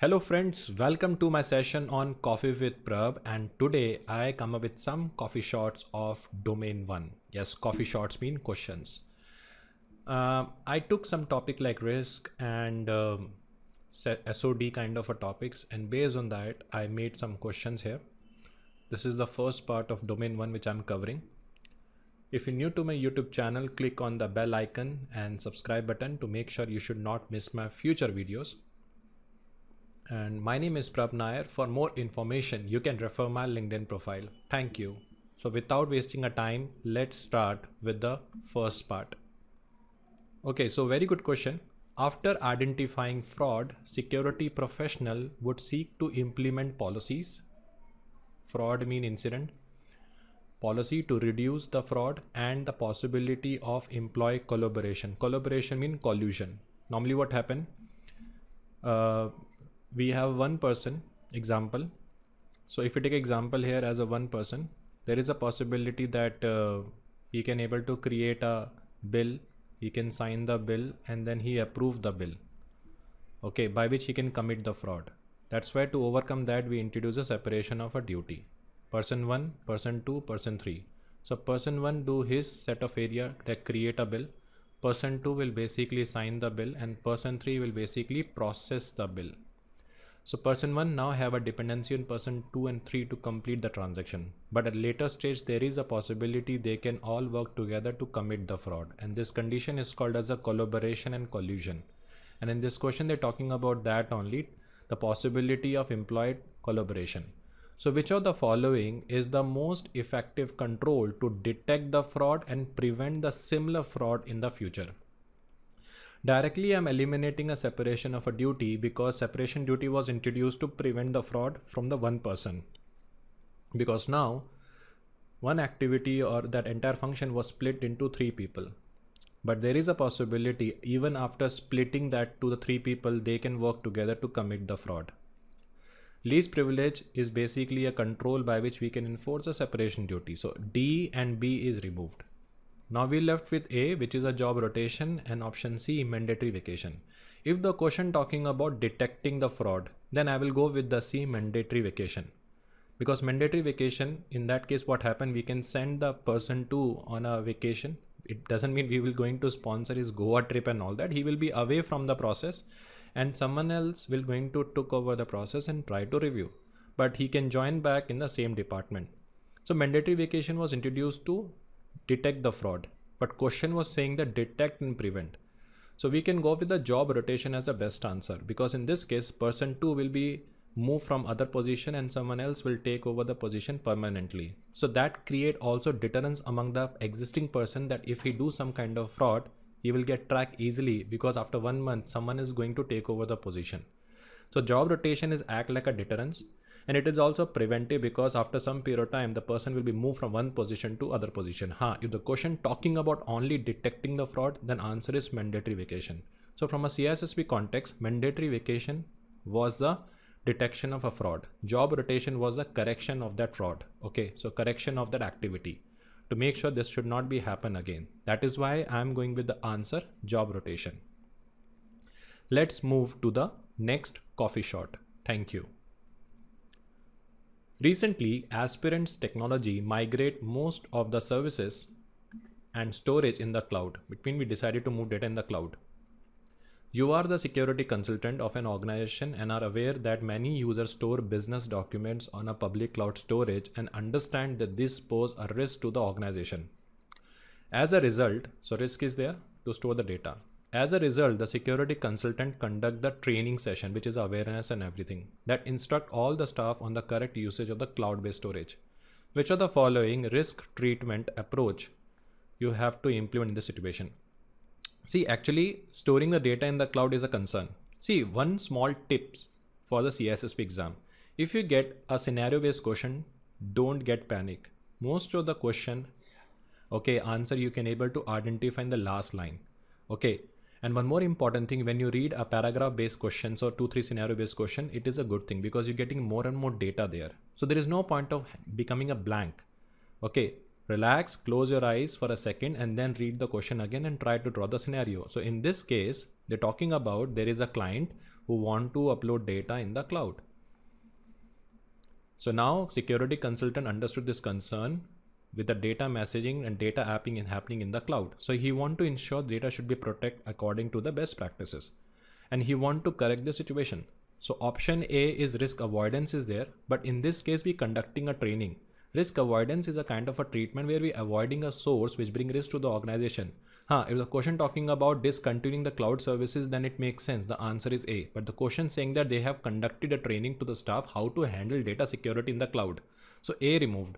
Hello friends, welcome to my session on Coffee with Prabh and today I come up with some coffee shots of domain 1. Yes, coffee shots mean questions. Uh, I took some topic like risk and um, SOD kind of a topics and based on that I made some questions here. This is the first part of domain 1 which I'm covering. If you're new to my YouTube channel, click on the bell icon and subscribe button to make sure you should not miss my future videos and my name is Prabh Nair. For more information, you can refer my LinkedIn profile. Thank you. So without wasting a time, let's start with the first part. Okay, so very good question. After identifying fraud, security professional would seek to implement policies. Fraud mean incident. Policy to reduce the fraud and the possibility of employee collaboration. Collaboration mean collusion. Normally what happen? Uh, we have one person example. So if we take example here as a one person there is a possibility that uh, he can able to create a bill he can sign the bill and then he approve the bill. Okay by which he can commit the fraud. That's why to overcome that we introduce a separation of a duty. Person 1 person 2 person 3 so person 1 do his set of area that create a bill. Person 2 will basically sign the bill and person 3 will basically process the bill so person 1 now have a dependency on person 2 and 3 to complete the transaction. But at later stage, there is a possibility they can all work together to commit the fraud. And this condition is called as a collaboration and collusion. And in this question, they're talking about that only, the possibility of employed collaboration. So which of the following is the most effective control to detect the fraud and prevent the similar fraud in the future? Directly, I'm eliminating a separation of a duty because separation duty was introduced to prevent the fraud from the one person. Because now, one activity or that entire function was split into three people. But there is a possibility even after splitting that to the three people, they can work together to commit the fraud. Least privilege is basically a control by which we can enforce a separation duty. So D and B is removed. Now we left with A, which is a job rotation and option C, mandatory vacation. If the question talking about detecting the fraud, then I will go with the C, mandatory vacation. Because mandatory vacation, in that case, what happened, we can send the person to on a vacation. It doesn't mean we will going to sponsor his Goa trip and all that. He will be away from the process and someone else will going to took over the process and try to review. But he can join back in the same department. So mandatory vacation was introduced to detect the fraud. But question was saying that detect and prevent. So we can go with the job rotation as the best answer because in this case, person two will be moved from other position and someone else will take over the position permanently. So that create also deterrence among the existing person that if he do some kind of fraud, he will get tracked easily because after one month, someone is going to take over the position. So job rotation is act like a deterrence and it is also preventive because after some period of time the person will be moved from one position to other position. Ha if the question talking about only detecting the fraud then answer is mandatory vacation. So from a CISSP context mandatory vacation was the detection of a fraud. Job rotation was the correction of that fraud. Okay so correction of that activity to make sure this should not be happen again. That is why i'm going with the answer job rotation. Let's move to the next coffee shot. Thank you Recently, Aspirant's technology migrate most of the services and storage in the cloud. Between we decided to move data in the cloud. You are the security consultant of an organization and are aware that many users store business documents on a public cloud storage and understand that this pose a risk to the organization. As a result, so risk is there to store the data. As a result, the security consultant conduct the training session, which is awareness and everything, that instruct all the staff on the correct usage of the cloud-based storage. Which of the following risk treatment approach you have to implement in this situation? See, actually storing the data in the cloud is a concern. See, one small tips for the CISSP exam. If you get a scenario-based question, don't get panic. Most of the question, okay, answer you can able to identify in the last line. Okay, and one more important thing, when you read a paragraph based question, so two, three scenario based question, it is a good thing because you're getting more and more data there. So there is no point of becoming a blank. Okay, relax, close your eyes for a second and then read the question again and try to draw the scenario. So in this case, they're talking about there is a client who want to upload data in the cloud. So now security consultant understood this concern with the data messaging and data apping and happening in the cloud. So he want to ensure data should be protected according to the best practices. And he want to correct the situation. So option A is risk avoidance is there, but in this case we conducting a training. Risk avoidance is a kind of a treatment where we avoiding a source which bring risk to the organization. Huh, if the question talking about discontinuing the cloud services, then it makes sense. The answer is A. But the question saying that they have conducted a training to the staff how to handle data security in the cloud. So A removed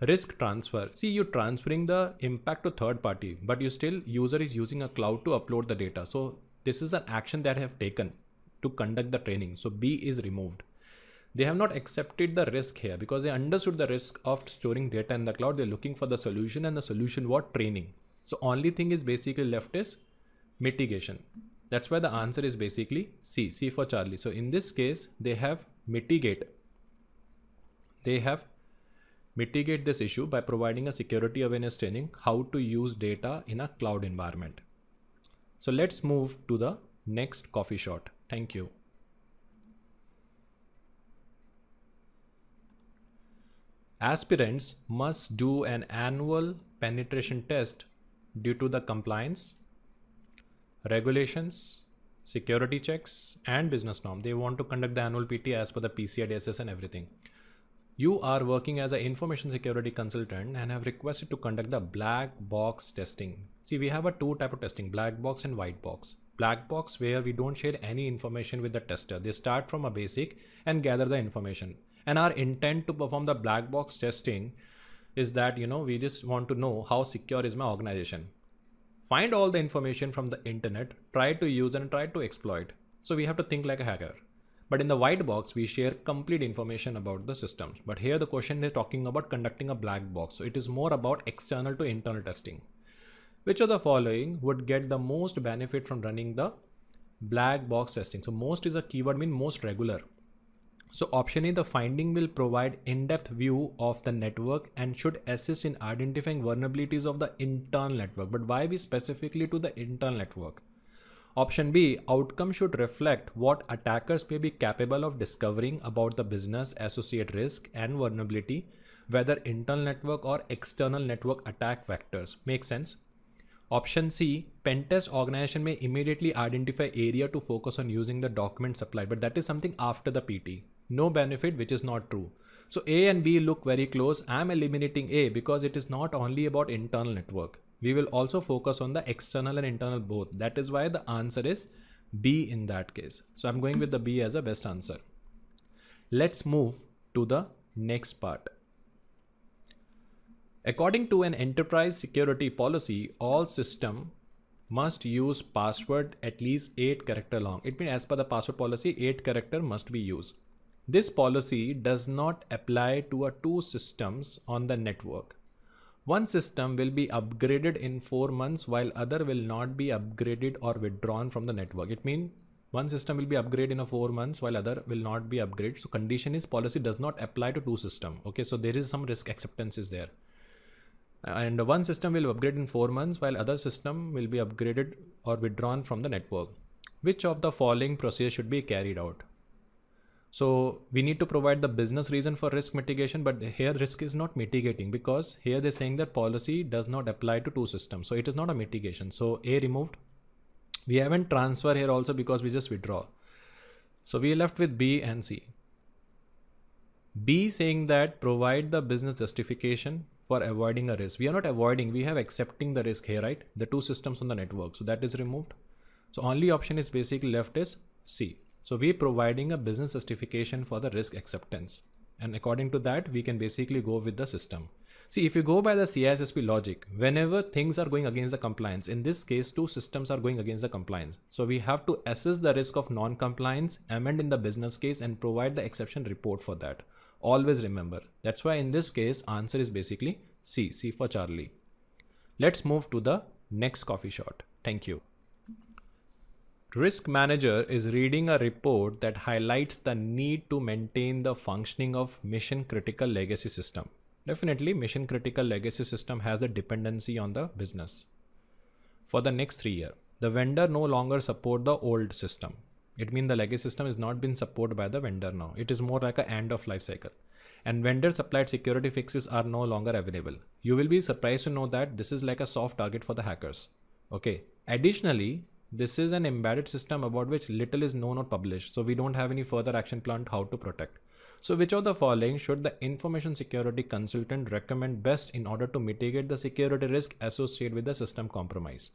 risk transfer. See you're transferring the impact to third party but you still user is using a cloud to upload the data. So this is an action that I have taken to conduct the training. So b is removed. They have not accepted the risk here because they understood the risk of storing data in the cloud. They're looking for the solution and the solution what training. So only thing is basically left is mitigation. That's why the answer is basically c c for charlie. So in this case they have mitigate. They have mitigate this issue by providing a security awareness training how to use data in a cloud environment. So let's move to the next coffee shot. Thank you. Aspirants must do an annual penetration test due to the compliance, regulations, security checks, and business norm. They want to conduct the annual PT as per the PCI DSS and everything. You are working as an information security consultant and have requested to conduct the black box testing. See, we have a two type of testing, black box and white box. Black box where we don't share any information with the tester. They start from a basic and gather the information. And our intent to perform the black box testing is that, you know, we just want to know how secure is my organization. Find all the information from the internet, try to use and try to exploit. So we have to think like a hacker. But in the white box, we share complete information about the systems. But here the question is talking about conducting a black box. So it is more about external to internal testing. Which of the following would get the most benefit from running the black box testing? So most is a keyword mean most regular. So option A, the finding will provide in-depth view of the network and should assist in identifying vulnerabilities of the internal network. But why be specifically to the internal network? Option B, outcome should reflect what attackers may be capable of discovering about the business associate risk and vulnerability, whether internal network or external network attack vectors. Make sense? Option C, pentest organization may immediately identify area to focus on using the document supplied, but that is something after the PT. No benefit, which is not true. So A and B look very close. I'm eliminating A because it is not only about internal network we will also focus on the external and internal both. That is why the answer is B in that case. So I'm going with the B as a best answer. Let's move to the next part. According to an enterprise security policy, all system must use password at least 8 character long. It means as per the password policy, 8 character must be used. This policy does not apply to a two systems on the network. One system will be upgraded in four months while other will not be upgraded or withdrawn from the network. It means one system will be upgraded in a four months while other will not be upgraded. So condition is policy does not apply to two system. Okay, so there is some risk acceptance is there. And one system will upgrade in four months while other system will be upgraded or withdrawn from the network. Which of the following procedure should be carried out? So we need to provide the business reason for risk mitigation, but here risk is not mitigating because here they're saying that policy does not apply to two systems. So it is not a mitigation. So A removed. We haven't transfer here also because we just withdraw. So we are left with B and C. B saying that provide the business justification for avoiding a risk. We are not avoiding, we have accepting the risk here, right? The two systems on the network. So that is removed. So only option is basically left is C. So we're providing a business justification for the risk acceptance. And according to that, we can basically go with the system. See, if you go by the CISSP logic, whenever things are going against the compliance, in this case, two systems are going against the compliance. So we have to assess the risk of non-compliance, amend in the business case and provide the exception report for that. Always remember. That's why in this case, answer is basically C, C for Charlie. Let's move to the next coffee shot. Thank you. Risk manager is reading a report that highlights the need to maintain the functioning of mission critical legacy system. Definitely mission critical legacy system has a dependency on the business. For the next three year, the vendor no longer support the old system. it means the legacy system is not been supported by the vendor now it is more like a end of life cycle and vendor supplied security fixes are no longer available you will be surprised to know that this is like a soft target for the hackers okay additionally this is an embedded system about which little is known or published so we don't have any further action plan how to protect so which of the following should the information security consultant recommend best in order to mitigate the security risk associated with the system compromise?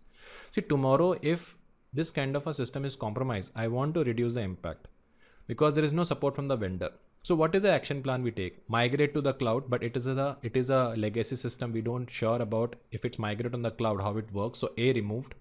See, tomorrow, if this kind of a system is compromised, I want to reduce the impact because there is no support from the vendor. So what is the action plan we take? Migrate to the cloud, but it is a it is a legacy system. We don't sure about if it's migrate on the cloud, how it works. So A removed.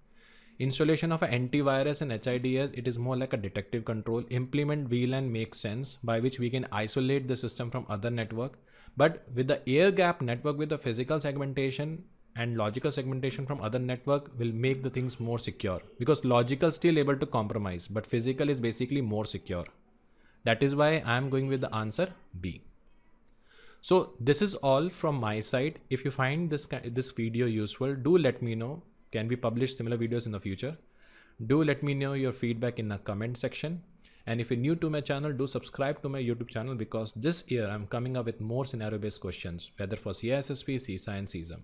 Installation of an antivirus and HIDS, it is more like a detective control. Implement VLAN makes sense by which we can isolate the system from other network. But with the air gap network with the physical segmentation and logical segmentation from other network will make the things more secure because logical still able to compromise, but physical is basically more secure. That is why I am going with the answer B. So this is all from my side. If you find this, this video useful, do let me know can we publish similar videos in the future? Do let me know your feedback in the comment section. And if you're new to my channel, do subscribe to my YouTube channel because this year I'm coming up with more scenario based questions, whether for CISSP, CISA and CISM.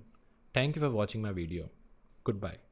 Thank you for watching my video. Goodbye.